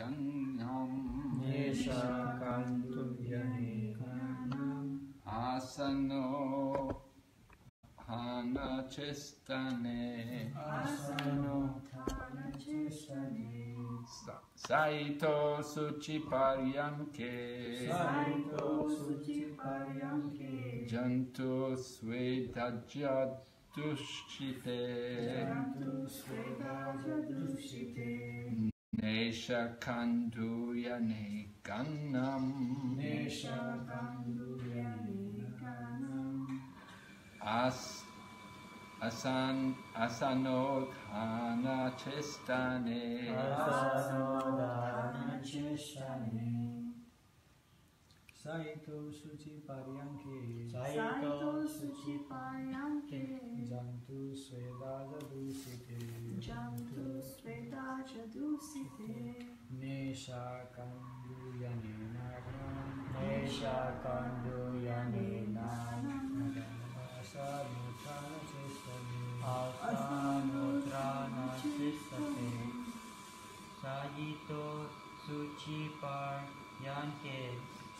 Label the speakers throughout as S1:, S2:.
S1: Gangnam
S2: Neshakantu Yanekanam
S1: Asano Hana Chestane
S2: Asano Thana Chesane
S1: Sa- Saito Suchi Paryanke
S2: Saito Suchi Paryanke
S1: Jantu Swetaja Dushite
S2: Jantu Svedaja Dushite
S1: Nesha Kandu Yane Gangnam
S2: Neshakantu Yanekanam
S1: As Asan Asanodhana Chestane
S2: Asano Dana Chesane साइतो सुचि
S3: पर्यङ्के Saito सुचि
S2: पर्यङ्के जन्तु स्वेदा च दूषिते। जन्तु स्वेदा च दूषिते। नेशाकन्दुयनेन
S4: नेशाकन्दुयनेन नगं भाषा मुखान
S2: चेष्टने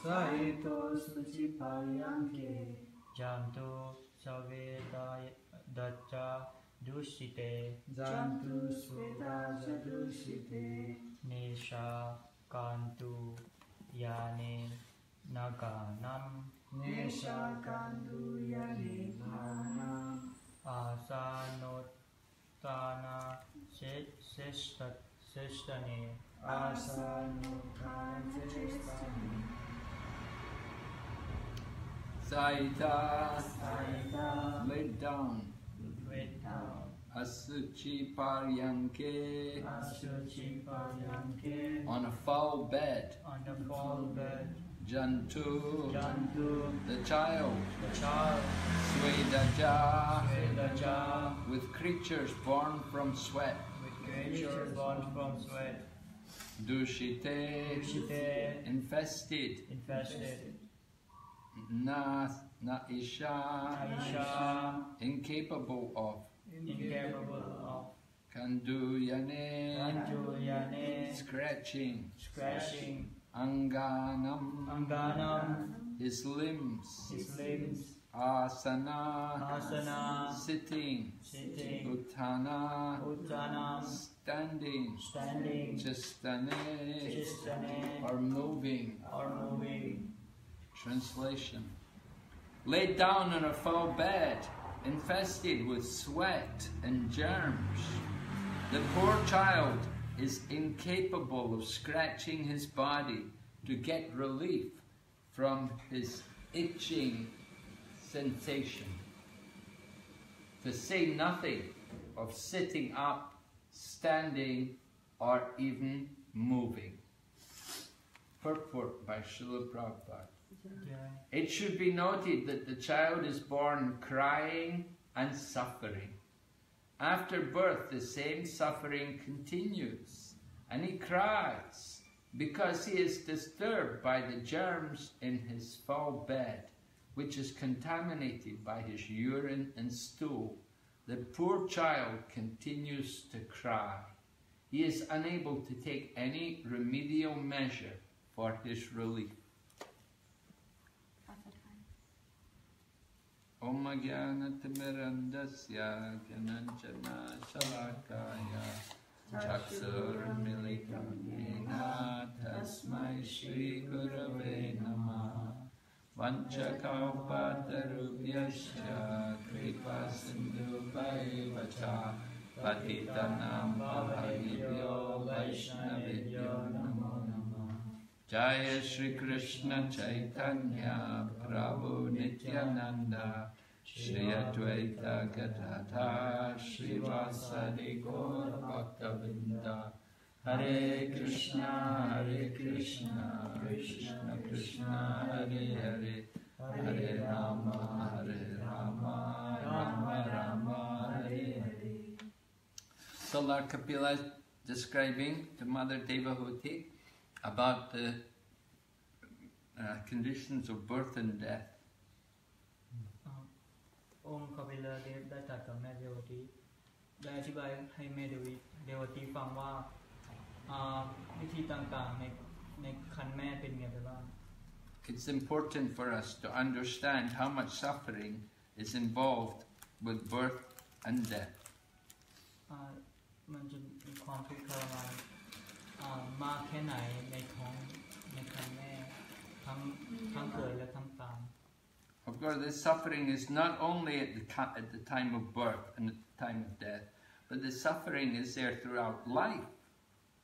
S2: Sahitos Tusipayanke
S4: Jantu Saveda Dacha Dushite
S2: Jantu Svedaja Dushite
S4: Nisha Kantu Yane Naganam
S2: Nisha Kantu Yane Naganam
S4: Asanotana Seshtane
S2: Asanotana Seshtane
S1: Saita
S2: Saita.
S1: Lay down.
S4: Vedam
S1: Asuchi Paryanke.
S2: Asuchi Paryanke.
S1: On a foul bed.
S4: On the fall bed.
S1: Jantu.
S4: Jantu.
S1: The child.
S4: The child.
S1: Swedaja
S4: Vedaja
S1: with creatures born from sweat.
S4: With creatures born from sweat.
S1: Dushite.
S4: Shite
S1: infested.
S4: Infested
S1: Na Na Isha
S4: Aisha
S1: incapable of.
S4: Incapable of.
S1: Kandu Yane
S4: Anjuyane
S1: scratching.
S4: Scratching.
S1: Anganam.
S4: Anganam.
S1: His limbs.
S4: His limbs.
S1: Asana.
S4: Asana.
S1: Sitting.
S4: Sitting.
S1: Uttana
S4: Uttana
S1: standing.
S4: Standing.
S1: Chistane.
S4: Chistane.
S1: Or moving.
S4: Or moving
S1: Translation Laid down on a foul bed, infested with sweat and germs, the poor child is incapable of scratching his body to get relief from his itching sensation. To say nothing of sitting up, standing, or even moving. Purport by Srila Prabhupada. It should be noted that the child is born crying and suffering. After birth, the same suffering continues, and he cries because he is disturbed by the germs in his foul bed, which is contaminated by his urine and stool. The poor child continues to cry. He is unable to take any remedial measure for his relief. ॐ ओमज्ञानतमिरन्दस्या ज्ञाखाय चक्षुर्निलिनाथस्मै श्रीगुरवे नमः वञ्चकपातरुभ्यश्च कृपासिन्धुपै वचा वैष्णवेभ्यो नमः Jaya Shri Krishna Chaitanya Prabhu Nityananda Shri Advaita Gadadha Shri Vasadi Gaur Bhaktavinda Hare Krishna Hare Krishna Krishna Krishna Hare Hare Hare Rama Hare Rama Rama Rama Hare Hare. So Lord describing to Mother Devahuti about the uh, conditions of birth and death.
S4: องค์คาเบลเดฟได้ตรัดกับแม่เดวตีได้อธิบายให้แม่เดวิเดวตีฟังว่า อ่าวิธีต่างๆในในคันแม่เป็นไงไปบ้าง
S1: It's important for us to understand how much suffering is involved with birth and death.
S4: อ่ามันจะมีความทุกข์ทรมานอ่า มากแค่ไหนในท้องในคันแม่ ทั้งทั้งเกิดและทั้งตาย
S1: Of course, this suffering is not only at the, ca- at the time of birth and at the time of death, but the suffering is there throughout life.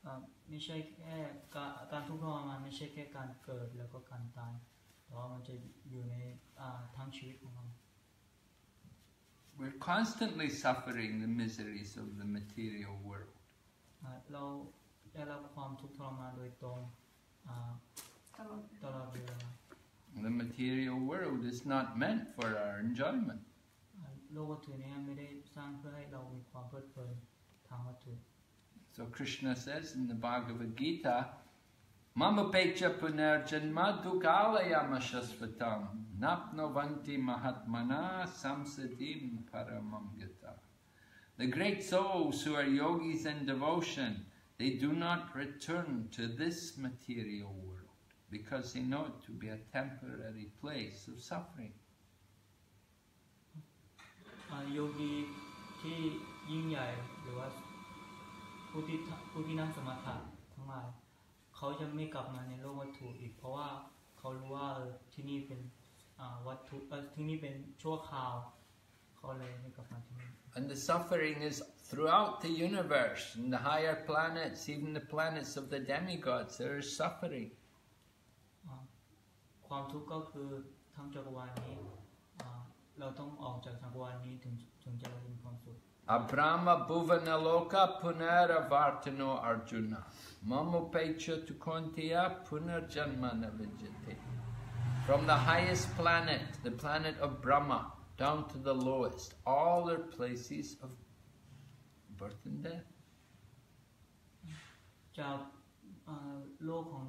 S4: อ่าไม่ใช่แค่การการทุกข์ทรมานไม่ใช่แค่การเกิดแล้วก็การตายแต่ว่ามันจะอยู่ในอ่าทั้งชีวิตของเรา
S1: We're constantly suffering the miseries of the material world.
S4: อ่าเรา ได้รับความทุกข์ทรมานโดยตรงอ่า
S3: ตลอด
S4: ตลอดเวลา
S1: The material world is not meant for our enjoyment.
S4: อ่าโลกวัตถุเนี้ไม่ได้สร้างเพื่อให้เรามีความเพลิดเพลินทางวัตถุ
S1: So Krishna says in the Bhagavad Gita, Mamapecha punerjanma dukalayamashasvatam napnovanti mahatmana samsadim paramam gata. The great souls who are yogis in devotion, they do not return to this material world because they know it to be a temporary place of suffering.
S4: อ่าโยกีที่ยิ่งใหญ่หรือว่าผู้ที่ผู้ที่นั่งสมาธิทั้งหลายเขาจะไม่กลับมาในโลกวัตถุอีก เพราะว่าเขารู้ว่าที่นี่เป็นวัตถุที่นี่เป็นชั่วคราวเขาเลยไม่กลับมาที่นี่
S1: And the suffering is throughout the universe, in the higher planets, even the planets of the demigods, there is suffering.
S4: อ่าความทุกข์ก็คือทั้งจักรวาลนี้อ่าเราต้องออกจากจักรวาลนี้ถึงถึงจะเรามีความสุข
S1: Abrahma bhuvanaloka punaravartano arjuna. Mamopecha tukontiya punarjanmana vijate. From the highest planet, the planet of Brahma, down to the lowest, all are places of birth and death.
S4: จากเอ่อโลกของ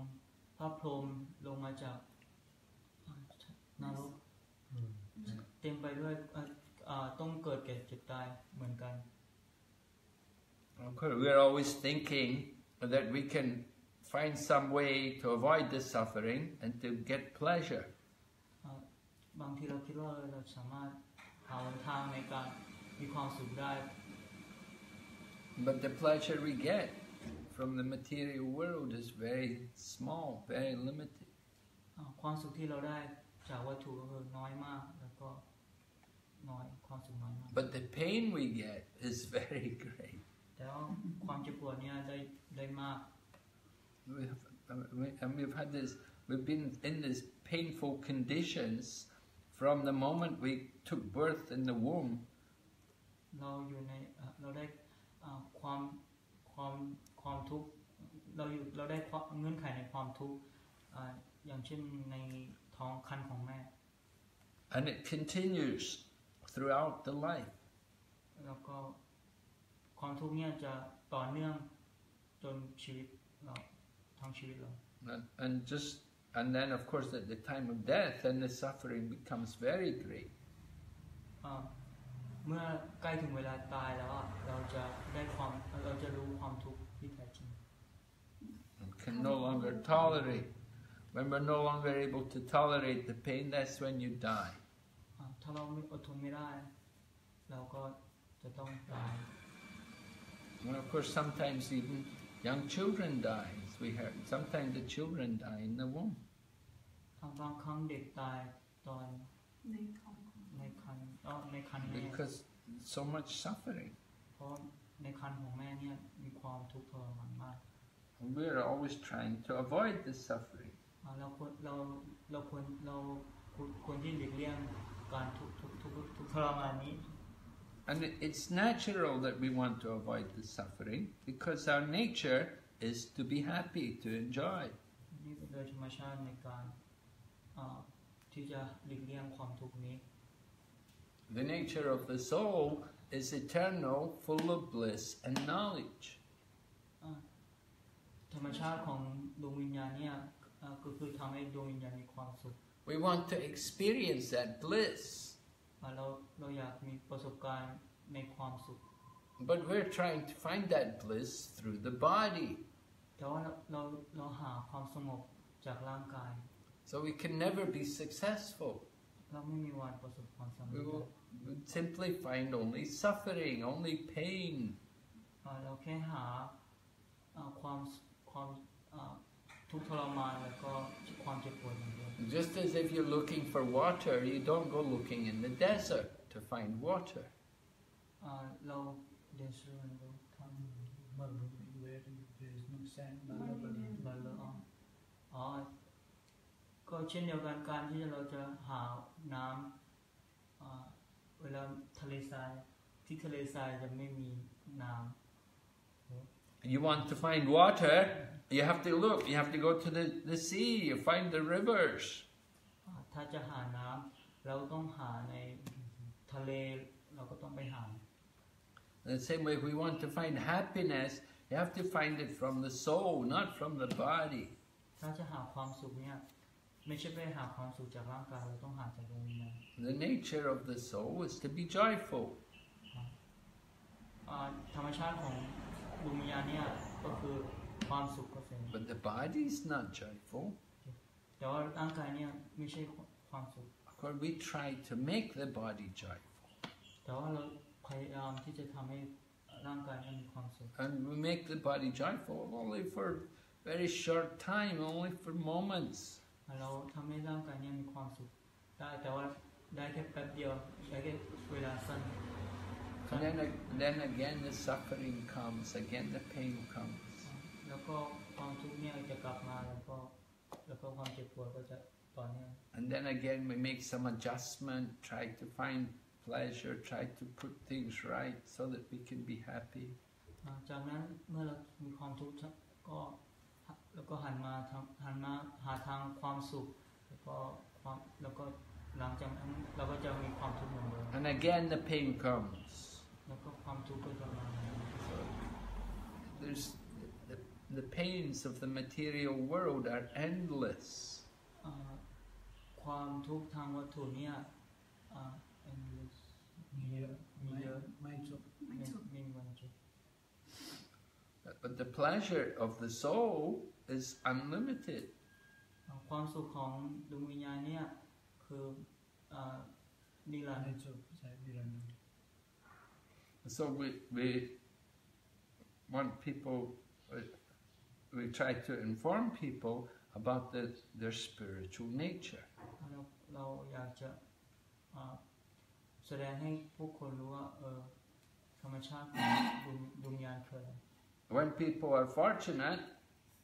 S4: พระพรหมลงมาจากเอ่อนรกเต็มไปด้วยเอ่อเอ่อต้องเกิดแก่เจ็บตายเหมือนกัน
S1: Of course, we're always thinking that we can find some way to avoid this suffering and to get pleasure.
S4: เอ่อบางทีเราคิดว่าเออเราสามารถหาหนทางในการมีความสุขได้
S1: But the pleasure we get from the material world is very small, very limited.
S4: อ่าความสุขที่เราได้จากวัตถุก็คือน้อยมากแล้วก็น้อยความสุขน้อยมาก
S1: But the pain we get is very great.
S4: แต่ว่าความเจ็บปวดเนี่ยได้ได้มาก
S1: We have, uh, we, and we've had this, we've been in these painful conditions from the moment we took birth in the womb
S4: เราอยู่ในเอ่อเราได้อ่าความความความทุกข์เราอยู่เราได้ความเงื่อนไขในความทุกข์อ่าอย่างเช่นในท้องคันของแม่
S1: and it continues throughout the life.
S4: แล้วก็ความทุกข์เนี่ยจะต่อเนื่องจนชีวิตเราทั้งชีวิตเรา
S1: And, and just and then of course at the time of death then the suffering becomes very great
S4: อ่าเมื่อใกล้ถึงเวลาตายแล้วอะเราจะได้ความเราจะรู้ความทุกข์ที่แท้จริง
S1: and can no longer tolerate when we're no longer able to tolerate the pain that's when you die
S4: อ่าถ้าเราไม่อดทนไม่ได้ เราก็จะต้องตาย
S1: and of course sometimes even young children die as we heard sometimes the children die in the womb
S4: ทางบางครั้งเด็กตายตอน
S3: ในท้องของ
S4: ในคันเอ่อในคันแม่
S1: because so much suffering
S4: เพราะในคันของแม่เนี่ยมีความทุกข์ทรมานมาก
S1: and we're always trying to avoid this suffering
S4: อ่าเราควรเราเราควรเราควรควรที่หลีกเลี่ยงการทุกข์ทุกข์ทุกข์ทุกข์ทรมานนี้
S1: and it, it's natural that we want to avoid this suffering because our nature is to be happy to enjoy
S4: ที่จะหลีกเลี่ยงความทุกข์นี้
S1: The nature of the soul is eternal, full of bliss and knowledge.
S4: อ่าธรรมชาติของดวงวิญญาณเนี่ยอ่าก็คือทำให้ดวงวิญญาณมีความสุข
S1: We want to experience that bliss,
S4: อ่าเราเราอยากมีประสบการณ์ในความสุข
S1: but we're trying to find that bliss through the body.
S4: แต่ว่าเราเราเราหาความสงบจากร่างกาย
S1: So we can never be successful.
S4: เราไม่มีวันประสบความสำ
S1: We
S4: เร็จ
S1: will simply find only suffering, only pain.
S4: อ่าเราแค่หาอ่าความความอ่าทุกข์ทรมานแล้วก็ความเจ็บปวดอย่างเดียว
S1: Just as if you're looking for water, you don't go looking in the desert to find water.
S4: อ่าเราเดชมันรู้ทำ
S2: Marble where there is no sand, marble.
S4: บาลอ๋ออ๋อ ก็เช่นเดียวกันการที่เราจะหาน้ำอ่าเวลาทะเลทรายที่ทะเลทรายจะไม่มีน้
S1: You want to find water, you have to look, you have to go to the, the sea, you find the rivers. ำ
S4: อ่าถ้าจะหาน้ำเราต้องหาในทะเลเราก็ต้องไปหา
S1: In the same way, if we want to find happiness, you have to find it from the soul, not from the body.
S4: ถ้าจะหาความสุขเนี่ย ไม่ใช่ไปหาความสุขจากร่างกายเราต้องหาจากดวงวิญญาณ
S1: The nature of the soul is to be joyful.
S4: อ่าธรรมชาติของดวงวิญญาณเนี่ยก็คือความสุขเกษม
S1: But the body's not joyful.
S4: แต่ว่าร่างกายเนี่ยไม่ใช่ความสุข
S1: Of course, we try to make the body joyful.
S4: แต่ว่าเราพยายามที่จะทำให้ร่างกายมันมีความสุข
S1: And we make the body joyful only for very short time, only for moments.
S4: เราทำให้ร่างกายเนี่ยมีความสุขได้แต่ว่าได้แค่แป๊บเดียวได้แค่เวลาสั้น
S1: And then, then again the suffering comes, again the pain comes.
S4: แล้วก็ความทุกข์เนี่ยจะกลับมาแล้วก็แล้วก็ความเจ็บปวดก็จะต่อเนื่อง
S1: And then again we make some adjustment, try to find pleasure, try to put things right so that we can be happy.
S4: อ่าจากนั้นเมื่อเรามีความทุกข์ก็ แล้วก็หันมาทางหันมาหาทางความสุข แล้วก็ความแล้วก็หลังจากนั้นเราก็จะมีความทุกข์เหมือนเดิม
S1: And again the pain comes.
S4: แล้วก็ความทุกข์ก็จะมา
S1: So there's the, the pains of the material world are endless.
S4: อ่าความทุกข์ทางวัตถุเนี่ยอ่า endless
S2: Here, my,
S4: Yeah.
S2: my job.
S3: ไม่
S4: ไม่
S3: ถูก
S4: ไม่มีวันจบ
S1: But the pleasure of the soul is unlimited.
S4: อ่าความสุขของดวงวิญญาณเนี่ยคืออ่านิรันด
S2: My
S4: ร์
S2: job, side Niranjan.
S1: So we, we want people, we, we try to inform people about the, their spiritual nature.
S4: เราเราอยากจะอ่าแสดงให้ผู้คนรู้ว่าเออธรรมชาติของดวงดวงวิญญาณคืออะไร
S1: When people are fortunate,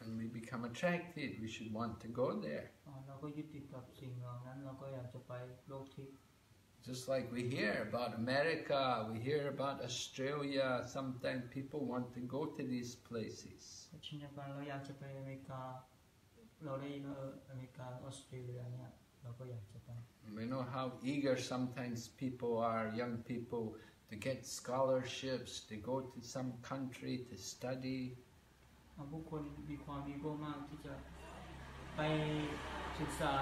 S1: when we become attracted, we should want to go there. Just like we hear about America, we hear about Australia, sometimes people want to go to these places. We know how eager sometimes people are, young people, to get scholarships, to go to some country to study.
S4: อ่าผู้คนมีความมีโก้มากที่จะไปศึกษา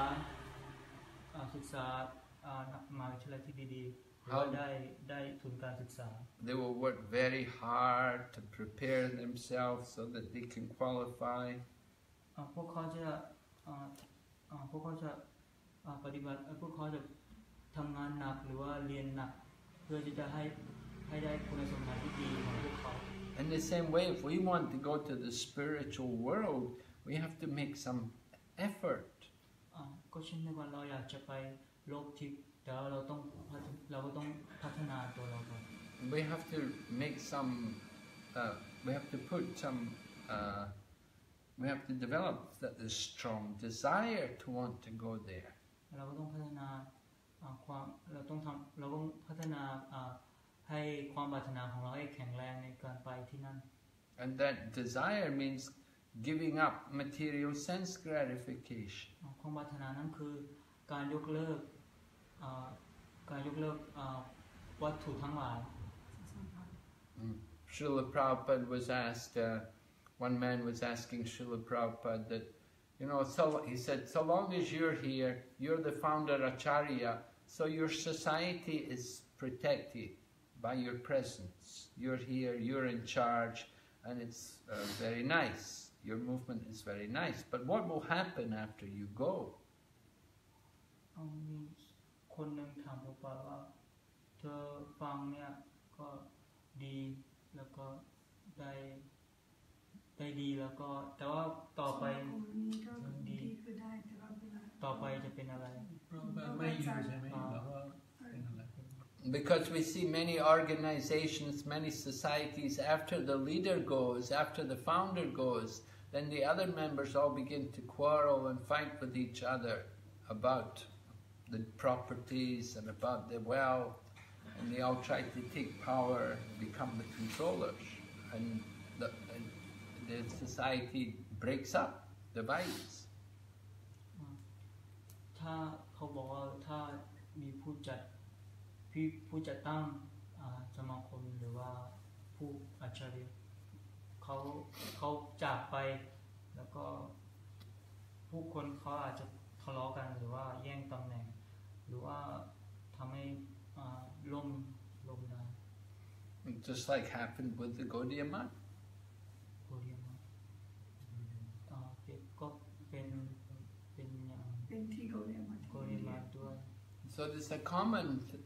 S4: อ่าศึกษาอ่ามหาวิทยาลัยที่ดีๆหรือว่าได้ได้ทุนการศึกษา
S1: They will work very hard to prepare themselves so that they can qualify.
S4: อ่าพวกเขาจะอ่าอ่าพวกเขาจะอ่าปฏิบัติเอ่อพวกเขาจะทำงานหนักหรือว่าเรียนหนัก เพื่อที่จะให้ให้ได้คุณสมบัติที่ดีของพวกเขา
S1: In the same way, if we want to go to the spiritual world, we have to make some effort.
S4: อ่าก็เช่นเดียวกันเราอยากจะไปโลกทิพย์แต่ว่าเราต้องพัฒเราก็ต้องพัฒนาตัวเราก่อน
S1: We have to make some, uh, we have to put some, uh, we have to develop that the strong desire to want to go there.
S4: เราก็ต้องพัฒนาอ่าความเราต้องทำเราต้องพัฒนาอ่า ให้ความปรารถนาของเราให้แข็งแรงในการไปที่นั่น
S1: And that desire means giving up material sense gratification.
S4: ความปรารถนานั้นคือการยกเลิกอ่าการยกเลิกอ่าวัตถุทั้งหลาย
S1: Srila Prabhupada was asked, uh, one man was asking Srila Prabhupada that, you know, so, he said, so long as you're here, you're the founder Acharya, so your society is protected by your presence. You're here, you're in charge, and it's uh, very nice. Your movement is very nice. But what will happen after you go?
S4: เอามีคนหนึ่งถามพระปาว่า เธอฟังเนี่ยก็ดีแล้วก็ได้ได้ดีแล้วก็ แต่ว่าต่อไป
S3: สมาคมนี้ก็ดีคือได้แต่ว่าเวลา
S4: ต่อไปจะเป็นอะไร
S2: เพราะว่าไม่อยู่ใช่ไหมแล้วก็เป็นอะไร
S1: Because we see many organizations, many societies, after the leader goes, after the founder goes, then the other members all begin to quarrel and fight with each other about the properties and about the wealth, and they all try to take power, become the controllers, and the, and the society breaks up, divides.
S4: ถ้าเขาบอกว่าถ้ามีผู้จัด พี่ผู้จัดตั้งอ่าสมาคมหรือว่าผู้อัจฉริยะเขาเขาจากไปแล้วก็ผู้คนเขาอาจจะทะเลาะกันหรือว่าแย่งตำแหน่ง หรือว่าทำให้อ่าล่มลมได้
S1: Just like happened with the Gaudiya Math.
S4: โกเรียนอ่าเป็นก็เป็นเป็นอย่าง
S3: เป็นที่เขาเรียกว่า
S4: โกเรียนมาด้วย
S1: So there's a common th- th-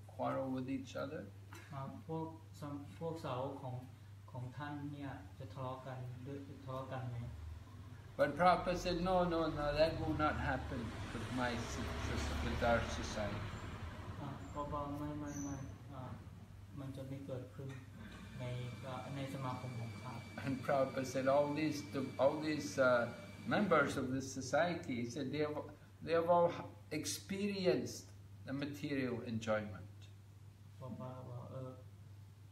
S1: quarrel with each other?
S4: อ่าพวกสมพวกสาวกของของท่านเนี่ยจะทะเลาะกันด้วยทะเลาะกันไหม
S1: But Prabhupada said, no, no, no, that will not happen with my s- s- with our society.
S4: อ่าปอปาไม่ไม่ไม่อ่ามันจะไม่เกิดขึ้นในอ่าในสมาคมของข้า
S1: And Prabhupada said, all these all these uh, members of this society, he said, they have, they have all experienced the material enjoyment.
S4: ปอปาบอกเออ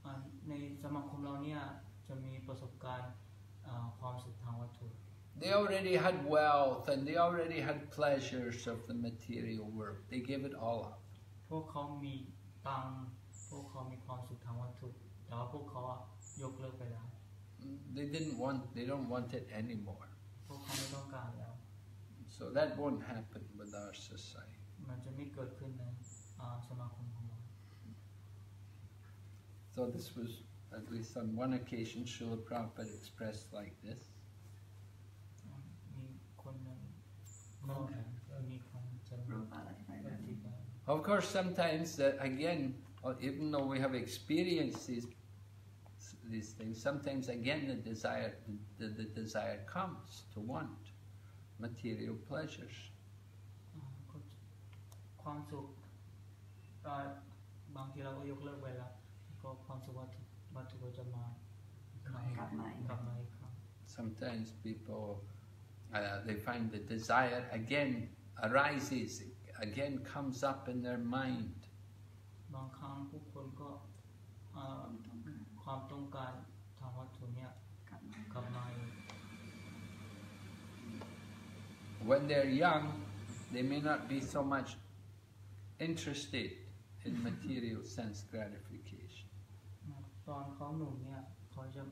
S4: อ่าในสมาคมเราเนี่ยจะมีประสบการณ์อ่าความสุขทางวัตถุ
S1: They already had wealth and they already had pleasures of the material world. They gave it all up.
S4: พวกเขามีตังค์พวกเขามีความสุขทางวัตถุแต่ว่าพวกเขาอะยกเลิกไปแล้ว
S1: They didn't want, they don't want it anymore.
S4: พวกเขาไม่ต้องการแล้ว
S1: So that won't happen with our society.
S4: มันจะไม่เกิดขึ้นในอ่าสมาคมของเรา
S1: So this was, at least on one occasion, Srila Prabhupada expressed like this.
S4: อ่ามีคนหนึ่งก็มีคนจะ
S3: รู
S4: มี
S3: ปอะไรไป
S4: อ
S3: แบบ
S4: ธิ
S3: นี้
S4: บาย
S1: Of course, sometimes, uh, again, uh, even though we have experienced these, these things, sometimes again the desire, the, the desire comes to want material pleasures.
S4: อ่าก็ความสุขอ่าบางทีเราก็ยกเลิกไปแล้ว ก็ความสุขวัตถุวัตถุก็จะมาอีกครั้ง
S3: กลับมาอีก
S4: กลับมาอีกครั้ง
S1: Sometimes people, uh, they find the desire again arises, again comes up in their mind.
S4: บางครั้งผู้คนก็อ่าความต้องการทางวัตถุเนี่ย
S3: กลับมาก
S4: ลับมาอีก
S1: When they're young, they may not be so much interested in material sense gratification.
S4: ตอนเขาหนุ่มเนี่ยเขาจะ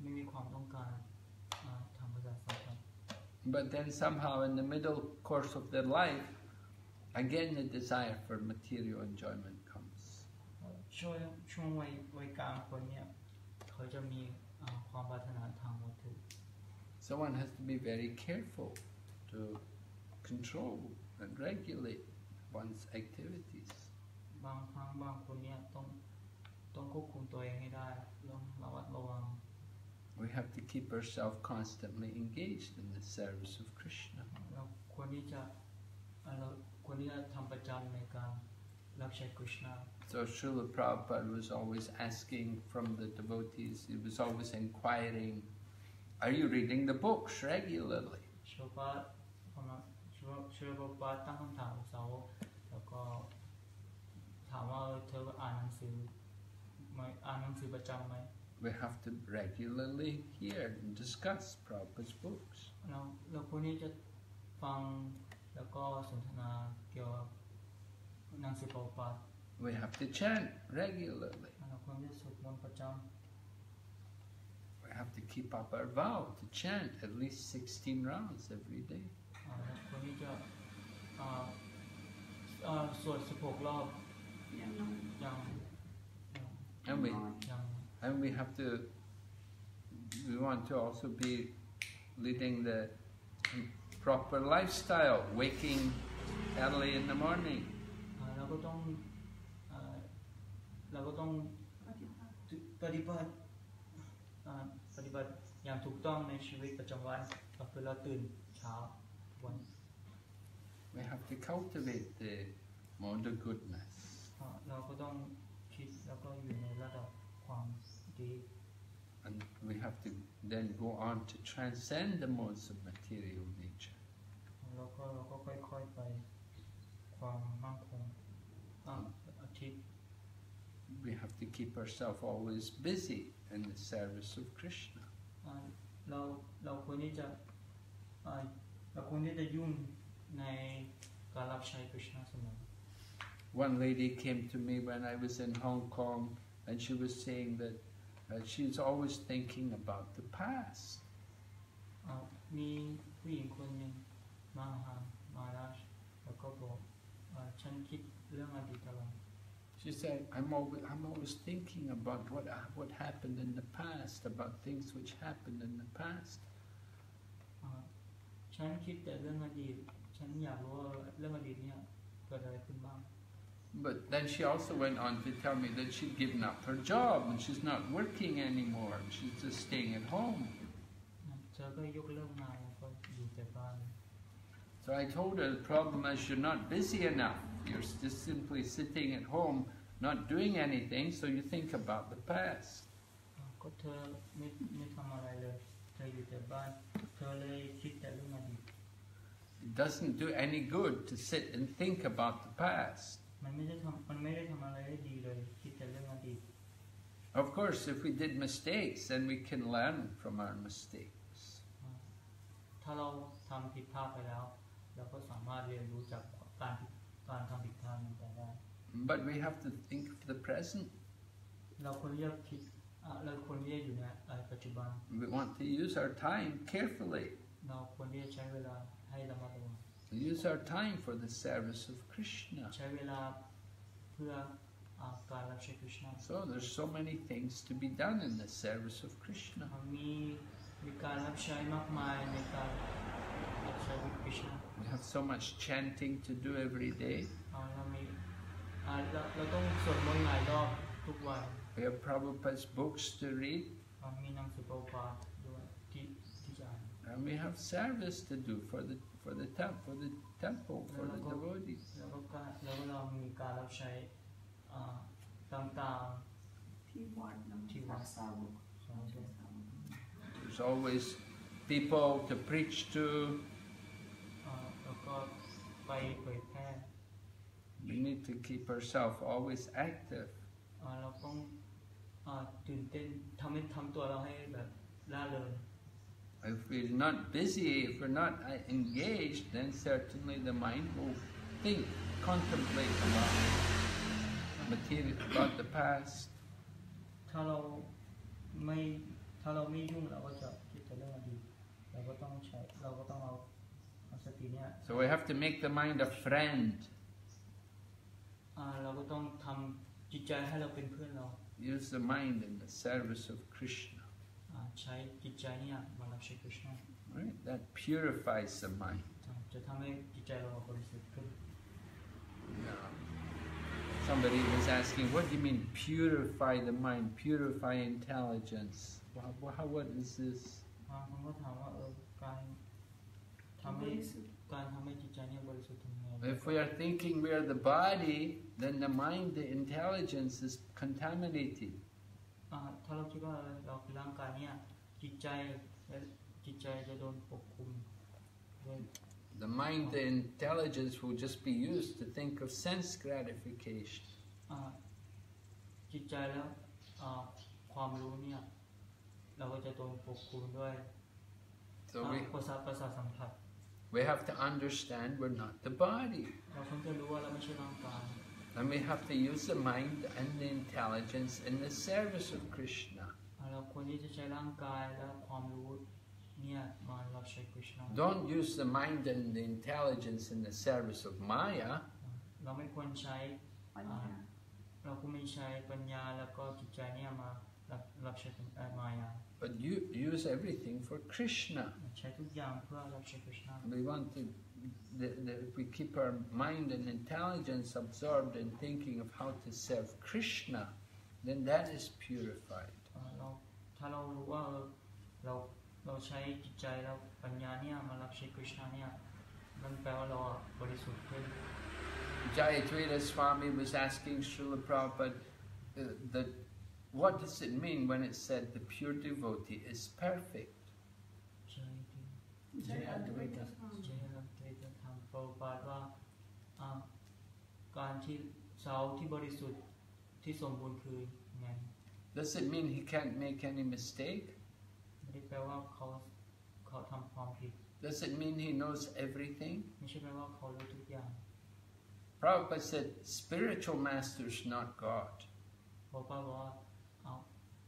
S4: ไม่มีความต้องการอ่าทางประสาทสัมผัส
S1: But then somehow in the middle course of their life, again the desire for material enjoyment comes.
S4: ช่วงช่วงวัยวัยกลางคนเนี่ยเขาจะมีอ่าความปรารถนาทางวัตถุ
S1: So one has to be very careful to control and regulate one's activities.
S4: บางครั้งบางคนเนี่ยต้อง ต้องควบคุมตัวเองให้ได้ต้องระวัดระวัง
S1: We have to keep ourselves constantly engaged in the service of Krishna.
S4: เราควรที่จะเอ่อเราควรที่จะทำประจำในการรับใช้กฤษณา
S1: So Srila Prabhupada was always asking from the devotees, he was always inquiring, are you reading the books regularly?
S4: ชาวบ้านพอมาชาวชาวบ้านตั้งคำถามกับสาวกแล้วก็ถามว่าเออเธออ่านหนังสือ ไหมอ่านหนังสือประจำไหม
S1: We have to regularly hear and discuss Prabhupada's books.
S4: เราเราควรที่จะฟังแล้วก็สนทนาเกี่ยวกับหนังสือประวัติ
S1: We have to chant regularly.
S4: เราควรที่จะสวดมนต์ประจ
S1: We have to keep up our vow to chant at least 16 rounds every day. ำ
S4: อ่าเราควรที่จะอ่าอ่าสวด16รอบ
S3: อย่างน้อย
S4: อย่าง
S1: And we,
S4: อย่าง
S1: and we have to, we want to also be leading the proper lifestyle, waking early in the morning.
S4: อ่าเราก็ต้องอ่าเราก็ต้อง
S3: ปฏิบัติ
S4: ปฏิบัติอ่าปฏิบัติอย่างถูกต้องในชีวิตประจำวันก็คือเราตื่นเช้าทุกวัน
S1: We have to cultivate the mode of goodness.
S4: อ่าเราก็ต้องคิด แล้วก็อยู่ในระดับความดี
S1: And we have to then go on to transcend the modes of material nature.
S4: แล้วก็เราก็ค่อยๆไปความมั่งคงอ่าอาทิตย์
S1: We have to keep ourselves always busy in the service of Krishna.
S4: อ่าเราเราควรที่จะอ่าเราควรที่จะยุ่งในการรับใช้คริชนาเสมอ
S1: One lady came to me when I was in Hong Kong and she was saying that uh, she's always thinking about the past.
S4: อ่ามีผู้หญิงคนหนึ่งมาหามาแล้วแล้วก็บอกอ่าฉันคิดเรื่องอดีตตลอด
S1: She said, I'm always, I'm always thinking about what, uh, what happened in the past, about things which happened in the past.
S4: อ่าฉันคิดแต่เรื่องอดีต ฉันอยากรู้ว่าเรื่องอดีตเนี่ยเกิดอะไรขึ้นบ้าง
S1: But then she also went on to tell me that she'd given up her job and she's not working anymore. She's just staying at home.
S4: เธอก็ยกเลิกงานแล้วก็อยู่แต่บ้าน
S1: So I told her the problem is you're not busy enough. You're just simply sitting at home, not doing anything, so you think about the past.
S4: อ่าก็เธอไม่ไม่ทำอะไรเลย เธออยู่แต่บ้าน เธอเลยคิดแต่เรื่องอดีต
S1: It doesn't do any good to sit and think about the past.
S4: มันไม่ได้ทำมันไม่ได้ทำอะไรได้ดีเลย คิดแต่เรื่องอดีต
S1: Of course, if we did mistakes, then we can learn from our mistakes.
S4: ถ้าเราทำผิดพลาดไปแล้ว เราก็สามารถเรียนรู้จากการผิดการทำผิดพลาดนั้นไปได้
S1: But we have to think of the present.
S4: เราควรที่จะคิดอ่าเราควรที่จะอยู่ในเอ่อปัจจุบัน
S1: We want to use our time carefully.
S4: เราควรที่จะใช้เวลาให้ระมัดระวัง
S1: Use our time for the service of Krishna. So there's so many things to be done in the service of Krishna. We have so much chanting to do every day. We have Prabhupada's books to read. And we have service to do for the for the temp for the temple for the devotees.
S4: แล้วก็การแล้วก็เรามีการรับใช้อ่าต่าง
S3: ที่วัดน้ำ
S4: ที่วั
S3: สั
S4: ด
S3: กสาวก
S4: ๆสอนด้วย
S1: There's always people to preach to.
S4: อ่าแล้วก็ไปเผยแพร่
S1: We need to keep ourselves always active.
S4: อ่าเราต้องอ่าตื่นเต้นทำให้ทำตัวเราให้แบบร่าเริง
S1: If we're not busy, if we're not uh, engaged, then certainly the mind will think, contemplate about material, about the past.
S4: ถ้าเราไม่ถ้าเราไม่ยุ่งเราก็จะคิดแต่เรื่องอดีตเราก็ต้องใช้เราก็ต้องเอาเอาสติเนี่ย
S1: So we have to make the mind a friend.
S4: อ่าเราก็ต้องทำจิตใจให้เราเป็นเพื่อนเรา
S1: Use the mind in the service of Krishna. Right? That purifies the mind. Yeah. Somebody was asking, what do you mean purify the mind, purify intelligence? How, what is this? If we are thinking we are the body, then the mind, the intelligence is contaminated.
S4: อ่าถ้าเราคิดว่าเราคือร่างกายเนี่ยจิตใจและจิตใจจะโดนปกคลุมด้วย
S1: The mind, the intelligence will just be used to think of sense gratification.
S4: อ่าจิตใจแล้วอ่าความรู้เนี่ยเราก็จะโดนปกคลุมด้วย
S1: So
S4: อ่า
S1: we,
S4: ประสาทประสาทสัมผัส
S1: we have to understand we're not the body.
S4: เราควรจะรู้ว่าเราไม่ใช่ร่างกาย
S1: And we have to use the mind and the intelligence in the service of Krishna.
S4: อ่าเราควรที่จะใช้ร่างกายและความรู้เนี่ยมารับใช้คริชนา
S1: Don't use the mind and the intelligence in the service of Maya.
S4: เราไม่ควรใช้
S3: ปัญญา
S4: เราก็ไม่ใช้ปัญญาแล้วก็จิตใจเนี่ยมารับรับใช้เป็นเอ่อมายา
S1: But you use everything for Krishna.
S4: ใช้ทุกอย่างเพื่อรับใช้คริชนา
S1: We want to, the, the, if we keep our mind and intelligence absorbed in thinking of how to serve Krishna, then that is purified.
S4: เอ่อเราถ้าเรารู้ว่าเออเราเราใช้จิตใจแล้วปัญญาเนี่ยมารับใช้คริชนาเนี่ยมันแปลว่าเราอะบริสุทธิ์ขึ้น
S1: Jayatweta Swami was asking Srila Prabhupada uh, that what does it mean when it said the pure devotee is perfect?
S4: ใช่ ปรปาดว่าอ่าการที่สาวที่บริสุทธิ์ที่สมบูรณ์คือไง
S1: Does it mean he can't make any mistake?
S4: ไม่ได้แปลว่าเขาเขาทำความผิด
S1: Does it mean he knows everything?
S4: ไม่ใช่แปลว่าเขารู้ทุกอย่าง
S1: Prabhupada said spiritual masters not God.
S4: เพราะป้าบอกว่าเอา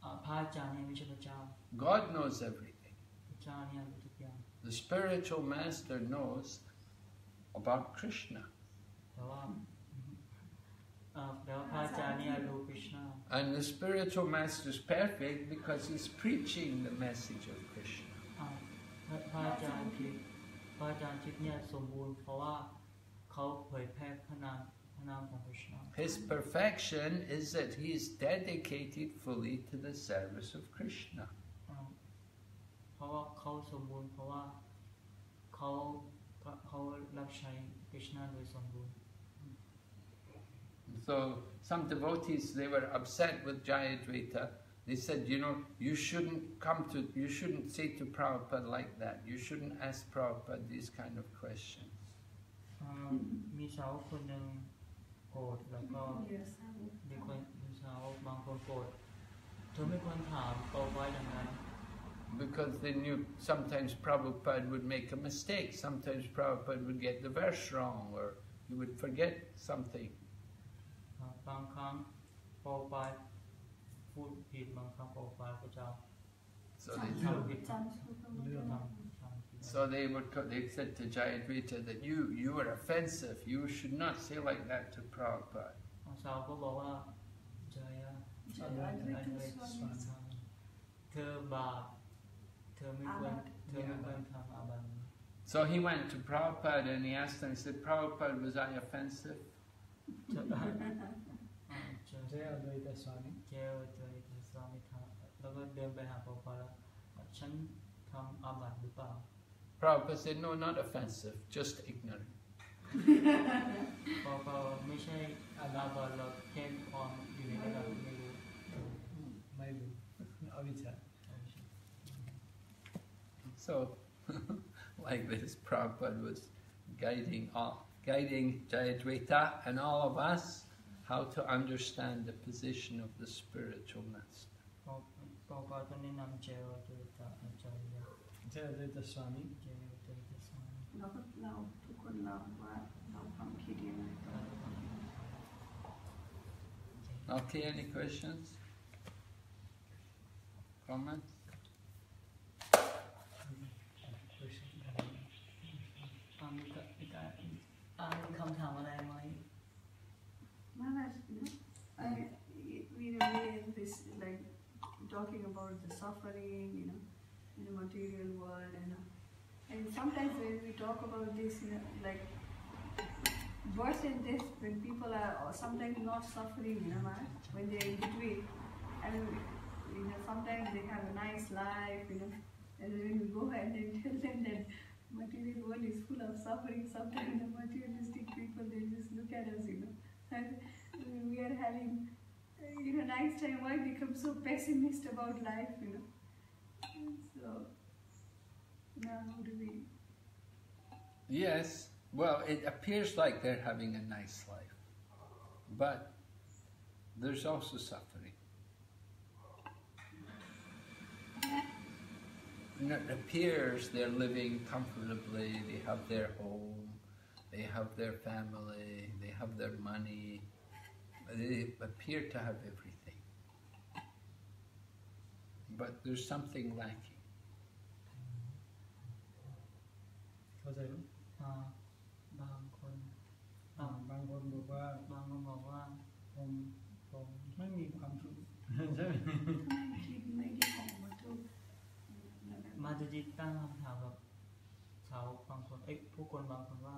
S4: เอาพระอาจารย์เนี่ยไม่ใช่พระเจ้า
S1: God knows everything.
S4: พระเจ้าเนี่ยรู้ทุกอย่าง
S1: The spiritual master knows about Krishna.
S4: แต่ว่าเอ่อแต่ว่าพระอาจารย์เนี่ยรู้คริชนา
S1: And the spiritual master is perfect because he's preaching the message of Krishna.
S4: อ่าพระพระอาจารย์ทิพย์พระอาจารย์ทิพย์เนี่ยสมบูรณ์เพราะว่าเขาเผยแพร่พระนามพระนามของคริชนา
S1: His perfection is that he is dedicated fully to the service of Krishna.
S4: อ่าเพราะว่าเขาสมบูรณ์เพราะว่าเขา our love shine Krishna Goswami.
S1: So some devotees, they were upset with Jayadvaita. They said, you know, you shouldn't come to, you shouldn't say to Prabhupada like that. You shouldn't ask Prabhupada these kind of questions.
S4: Um,
S1: because they knew sometimes Prabhupada would make a mistake, sometimes Prabhupada would get the verse wrong, or he would forget something. so they so they would they said to Jayadvaita that you you were offensive you should not say like that to Prabhupada.
S4: ชาวก็บอกว่าจายา
S3: จายา
S4: เธอบาป
S1: so he went to Prabhupada and he asked him, he said, Prabhupada, was I offensive? Prabhupada said, no, not offensive, just ignorant. So, like this, Prabhupada was guiding all, guiding Jayadvaita and all of us how to understand the position of the spiritual master. Okay, any questions? Comments?
S3: Talking about the suffering, you know, in the material world, you know, and sometimes when we talk about this, you know, like worse than this, when people are sometimes not suffering, you know, when they're in between, and you know, sometimes they have a nice life, you know, and then you go ahead and tell them that material world is full of suffering, sometimes the materialistic people, they just look at us, you know, and we are having, uh, you know, nice time, why become so pessimist about life, you know? So, now how do we
S1: Yes, well, it appears like they're having a nice life, but there's also suffering. And it appears they're living comfortably, they have their home, they have their family, they have their money, they appear to have everything. But there's something lacking.
S2: เข้าใจไหม
S4: อ่าบางคน
S2: อ่าบางคนบอกว่า
S4: บางคนบอกว่า
S2: ผมผมไม่มีความสุขใช่ไหม
S3: คิดไม่ได้ออกมาทุก
S4: มาจะจิตตั้งคำถามกับชาวบางคนเอ้ยผู้คนบางคนว่า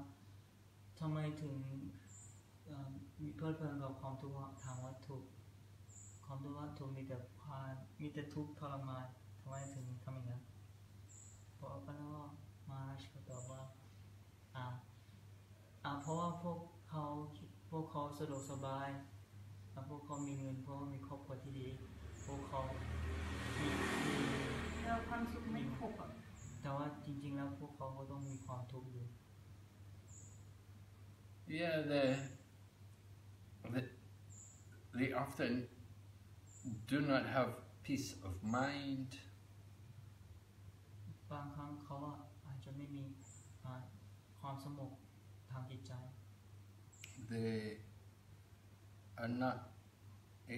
S4: ทำไมถึงเอ่อ มีเพลิดเพลินกับความทุกข์ทางวัตถุ ความทุกข์วัตถุมีแต่ความมีแต่ทุกข์ทรมานทำไมถึงทำอย่างนั้นเพราะก็แล้วมาราชก็ตอบว่าอ่าอ่าเพราะว่าพวกเขาพวกเขาสะดวกสบายพวกเขามีเงินพราะว่ามีครอบครัวที่ดี พวกเขามีมี
S3: เราความสุขไม่ครบอะ
S4: แต่ว่าจริง ๆ แล้วพวกเขาก็ต้องมีความทุกข์อยู่
S1: Yeah, the, the, they often do not have peace of mind,
S4: บางครั้งเขาอะอาจจะไม่มีอ่าความสงบทางจิตใจ
S1: they are not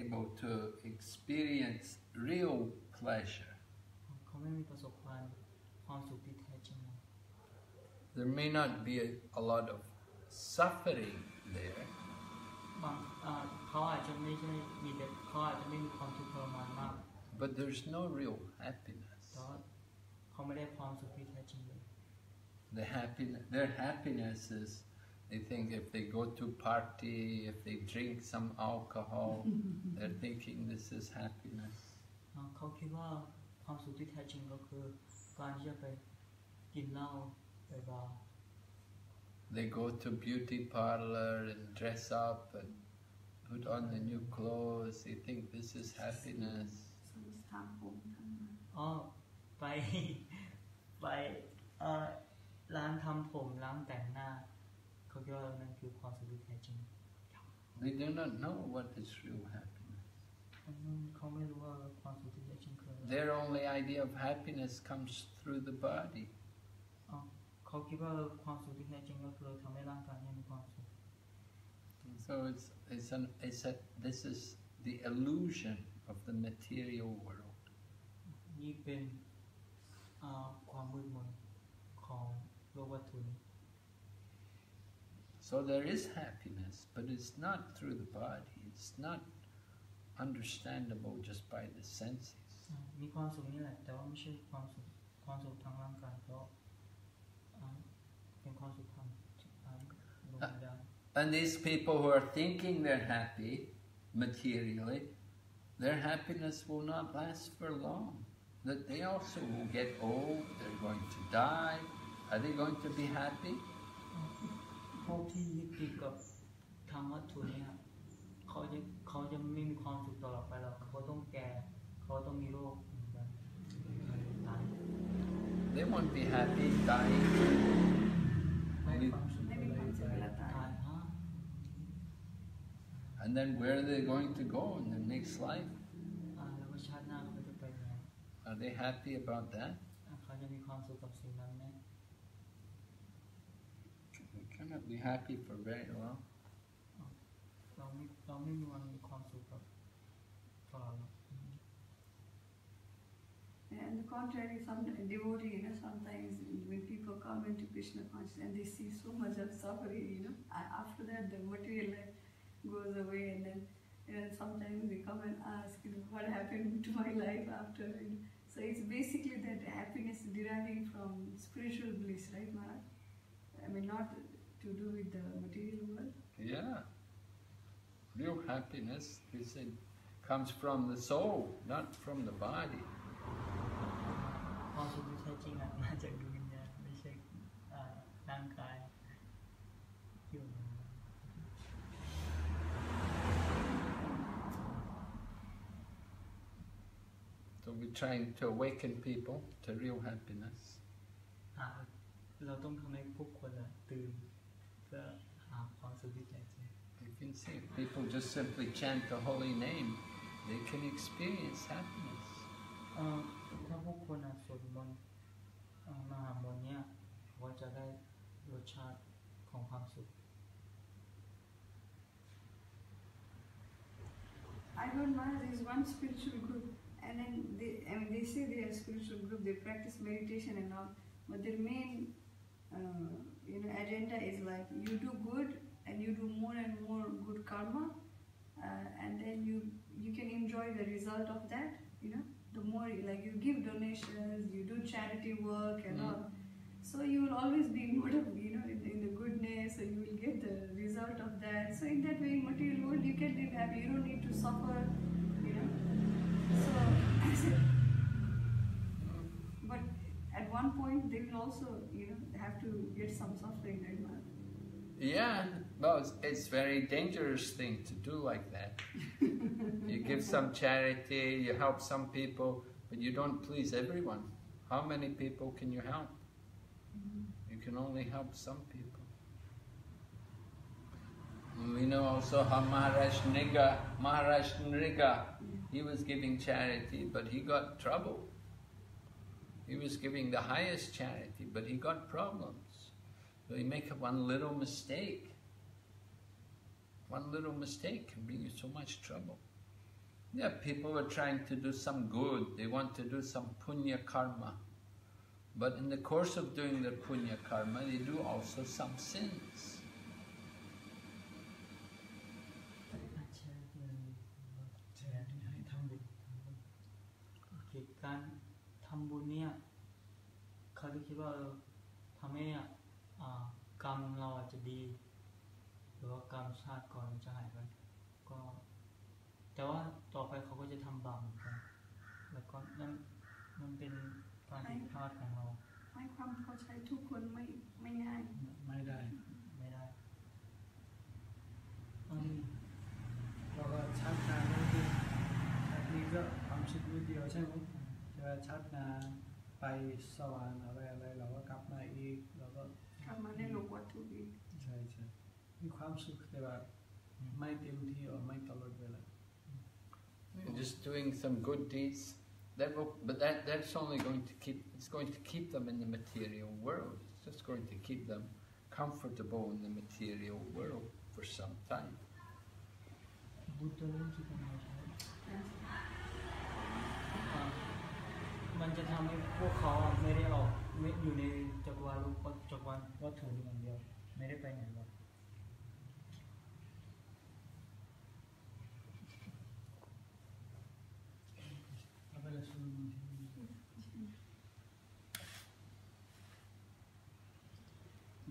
S1: able to experience real pleasure.
S4: เขาไม่มีประสบการณ์ความสุขที่แท้จริง
S1: There may not be a, a lot of suffering there,
S4: บางอ่า เขาอาจจะไม่ใช่มีแต่เขาอาจจะไม่มีความทุกข์ทรมานมาก
S1: but there's no real happiness.
S4: แต่ว่าเขาไม่ได้ความสุขที่แท้จริงเลย
S1: The happiness, their happiness is they think if they go to party, if they drink some alcohol, they're thinking this is happiness.
S4: อ่าเขาคิดว่าความสุขที่แท้จริงก็คือ การที่จะไปกินเหล้าไปบาร์
S1: They go to beauty parlor and dress up and put on the new clothes. They think this is happiness.
S3: สมมติทางผมทำมา
S4: อ๋อไป ไปเอ่อร้านทำผมร้านแต่งหน้า เขาคิดว่านั่นคือความสุขที่แท้จริง
S1: They do not know what is real happiness.
S4: อืมเขาไม่รู้ว่าความสุขที่แท้จริงคืออะไร
S1: Their only idea of happiness comes through the body.
S4: เขาคิดว่าความสุขที่แท้จริงก็คือทำให้ร่างกายเนี่ยมีความสุข
S1: So it's, it's, an, it's a, this is the illusion of the material world.
S4: นี่เป็นอ่าความมืดมนของโลกวัตถุนี้
S1: So there is happiness, but it's not through the body. It's not understandable just by the senses.
S4: อ่ามีความสุขนี่แหละ แต่ว่าไม่ใช่ความสุขความสุขทางร่างกายเพราะ
S1: And these people who are thinking they're happy materially, their happiness will not last for long. That they also will get old, they're going to die. Are they going to be happy?
S4: พวกที่ยึดติดกับทางวัตถุเนี่ยเขาจะเขาจะไม่มีความสุขตลอดไปหรอกเขาต้องแก่ เขาต้องมีโรคเหมือนกันตาย
S1: They won't be happy dying. And then where are they going to go in the next life? Are they happy about that? They cannot be happy for very long.
S3: And on the contrary, some devotee, you know, sometimes when people come into Krishna consciousness and they see so much of suffering, you know, after that the material life goes away and then you know, sometimes they come and ask, you know, what happened to my life after. You know. So it's basically that happiness deriving from spiritual bliss, right, Maharaj? I mean, not to do with the material world.
S1: Yeah. Real happiness, they said, comes from the soul, not from the body. trying to awaken people to real happiness.
S4: อ่าเราต้องทำให้ผู้คนอะตื่นเพื่อหาความสุขที่แท้จริง
S1: You can see if people just simply chant the holy name, they can experience happiness.
S4: เอ่อถ้าผู้คนอะสวดมนต์เอ่อมหามนต์เนี่ยเขาก็จะได้รสชาติของความสุข
S3: I don't know, there's one spiritual group, and then they, I mean, they say they are a spiritual group, they practice meditation and all, but their main, uh, you know, agenda is like you do good and you do more and more good karma, uh, and then you you can enjoy the result of that. You know, the more you, like you give donations, you do charity work and
S1: Mm.
S3: all, so you will always be motivated, you know, in, in the goodness, so you will get the result of that. So in that way, in material world, you can live happy. You don't need to suffer. So but at one point they will also, you know, have to get some suffering, right? Mother?
S1: Yeah, well, it's, it's very dangerous thing to do like that. you give some charity, you help some people, but you don't please everyone. How many people can you help? Mm-hmm. You can only help some people. Mm, we know also how Maharaj Niga, Maharaj Nriga, he was giving charity, but he got trouble. He was giving the highest charity, but he got problems. So you make one little mistake. One little mistake can bring you so much trouble. Yeah, people are trying to do some good, they want to do some punya karma. But in the course of doing their punya karma, they do also some sins.
S4: การทำบุญเนี่ยเขาจะคิดว่าเออทำให้อะอ่ากรรมเราอาจจะดี หรือว่ากรรมชาติก่อนมันจะหายไปก็ แต่ว่าต่อไปเขาก็จะทำบาปเหมือนกันแล้วก็นั่นมันเป็นการผิดพลาดของเรา
S3: ให้ความเข้าใจทุกคนไม่ไม่ง่าย
S2: ไม่ได้
S4: ไม่ได้อืม
S2: เราก็ชัก ชักนานไปสวรรค์อะไรอะไรเราก็กลับมาอีกเราก็
S3: กลับมาในโลกวัตถุอีก
S2: ใช่ใช่มีความสุขแต่ว่าไม่เต็มที่หรือไม่ตลอดเวลา
S1: And just doing some good deeds, that will, but that, that's only going to keep, it's going to keep them in the material world. It's just going to keep them comfortable in the material world for some time.
S4: มันจะทำให้พวกเขาอะไม่ได้ออกไม่อยู่ในจักรวาลรูปจักรวาลวัตถุอย่างเดียว ไม่ได้ไปไหนหรอก
S2: เอาไปละสุนที่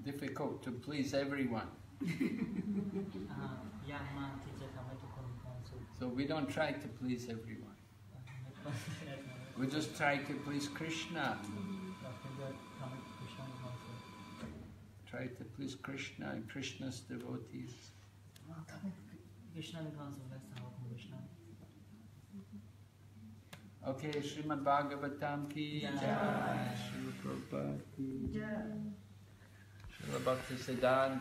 S1: Difficult to please everyone.
S4: อ่ายากมากที่จะทำให้ทุกคนมีความสุข
S1: So we don't try to please everyone.
S4: อ่าไม่ต้องแค่นั้น
S1: We just try to please Krishna. Try to please Krishna and Krishna's devotees. Okay, Srimad Bhagavatam ki
S4: jai,
S1: Srila Prabhupada ki
S3: jai,
S1: Srila Bhakti Siddhanta.